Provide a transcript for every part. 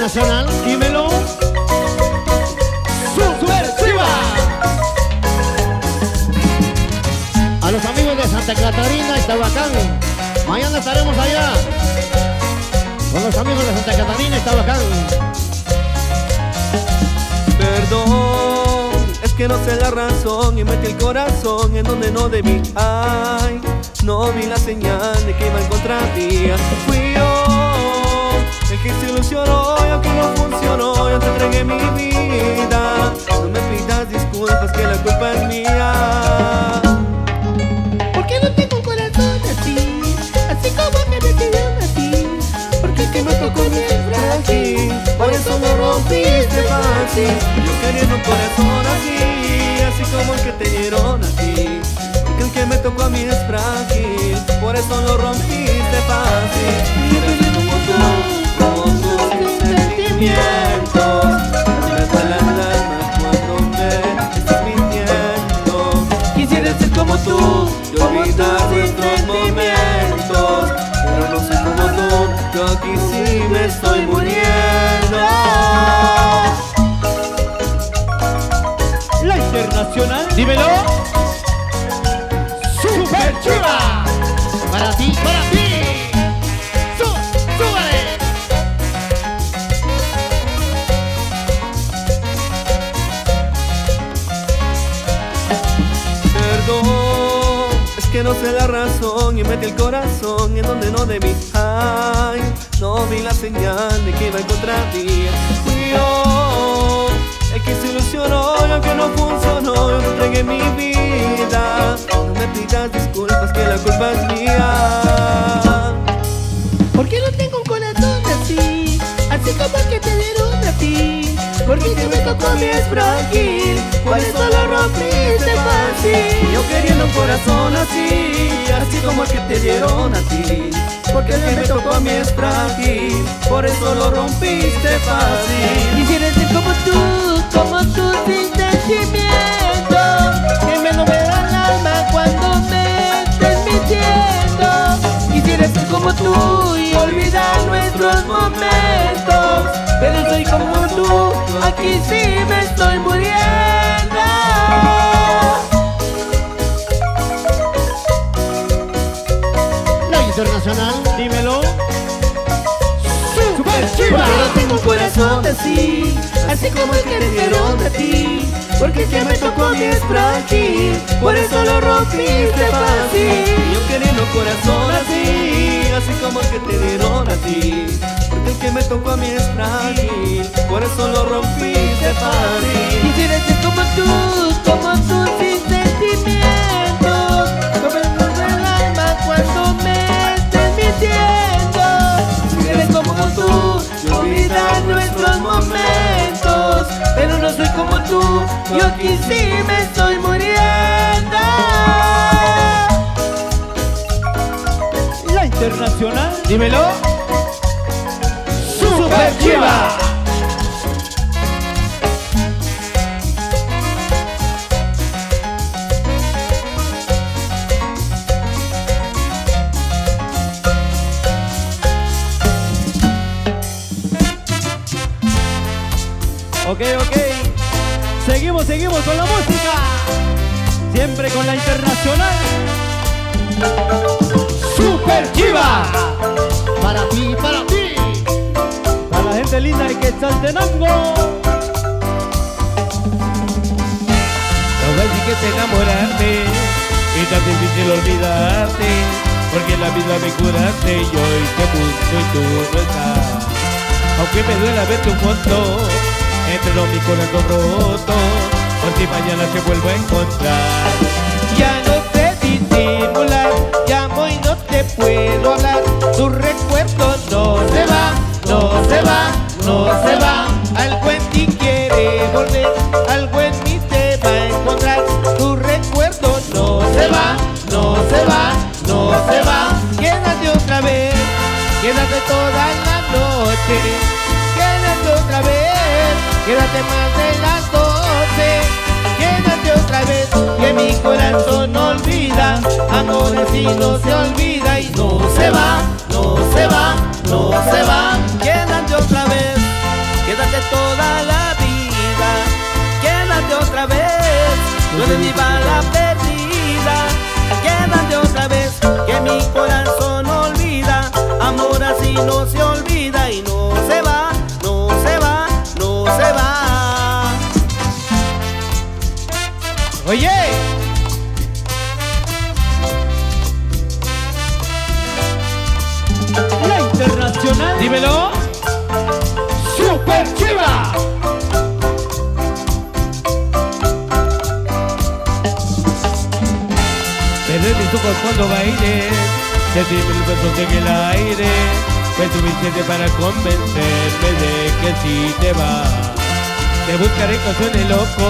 internacional, dímelo. Super Chiva. A los amigos de Santa Catarina y Tabacán. Mañana estaremos allá. Con los amigos de Santa Catarina y Tabacán. Perdón, es que no sé la razón y metí el corazón en donde no debí. Ay, no vi la señal de que iba a encontrar día. Fui el que se ilusionó y aunque no funcionó, yo te entregué mi vida. No me pidas disculpas que la culpa es mía. ¿Por qué no tengo un corazón así? Así como me metieron a ti. Porque el que me tocó mi frágil. Por eso lo rompiste fácil Yo queriendo un corazón así Así como el que te dieron a ti Porque el que me tocó a mí es frágil Por eso lo rompiste fácil sé la razón y metí el corazón en donde no debí. Ay, no vi la señal de que iba a encontrar ti. Fui yo el que se ilusionó y aunque no funcionó, yo entregué mi vida. No me pidas disculpas que la culpa es mía. Porque que me tocó mí es frágil. Por eso lo rompiste fácil. Yo queriendo un corazón así, así como el que te dieron a ti. Porque el que me tocó a mí es frágil, por eso lo rompiste fácil. Quisiera ser como tú, como tú sin sentimiento. Que me lo vea el alma cuando me estés mintiendo. Quisiera ser como tú y olvidar nuestros momentos. Pero soy como tú, aquí sí me estoy muriendo. La internacional, dímelo. Super Chiva. no tengo un corazón así, así como el que te dieron a ti. Porque el que me tocó a mí es frágil, por eso lo rompiste fácil. Yo queriendo un corazón así, así como el que te dieron a ti. Porque el que me tocó a mí es frágil, por eso lo rompiste fácil. Quisiera ser como tú, como tú sin sentimientos. Comernos el alma cuando me estés mintiendo. Quisiera ser como tú y olvidar nuestros momentos. Pero no soy como tú, yo aquí sí me estoy muriendo. La internacional, dímelo. Super Chiva. Ok, ok. Seguimos, seguimos con la música. Siempre con la internacional. Super Chiva. Para ti, para ti. Para la gente linda de Quetzaltenango. No fácil que te enamorarte y tan difícil olvidarte Porque la vida me curaste y hoy te busco y tú no Aunque me duela verte un foto entre los mi corazón roto Por si mañana se vuelvo a encontrar Ya no sé disimular, llamo y no te puedo hablar. Tu No se olvida Dímelo. Super Chiva. Perder mis ojos cuando baile, sentir mil besos en el aire, fue suficiente para convencerme de que si te vas. Te buscaré canciones loco,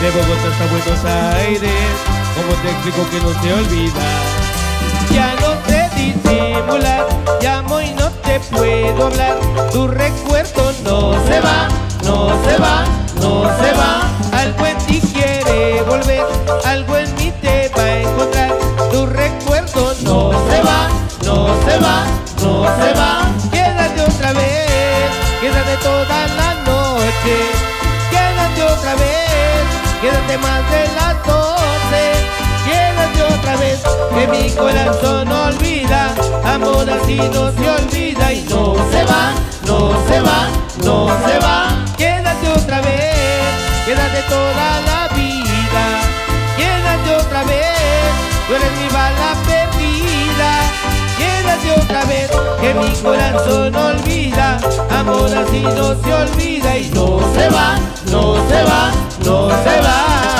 de Bogotá hasta Buenos Aires, como te explico que no se olvida. Ya no sé disimular, llamo y no te puedo hablar, tu recuerdo no se va, no se va, no se va, algo en ti quiere volver, algo en mí te va a encontrar, tu recuerdo no se va, no se va, no se va, quédate otra vez, quédate toda la noche, quédate otra vez, quédate más de las doce, quédate otra vez, que mi corazón no olvida, amor así no se olvida y no se va, no se va, no se va, quédate otra vez, quédate toda la vida, quédate otra vez, tú eres mi bala perdida, quédate otra vez, que mi corazón olvida, amor así no se olvida y no se va, no se va, no se va.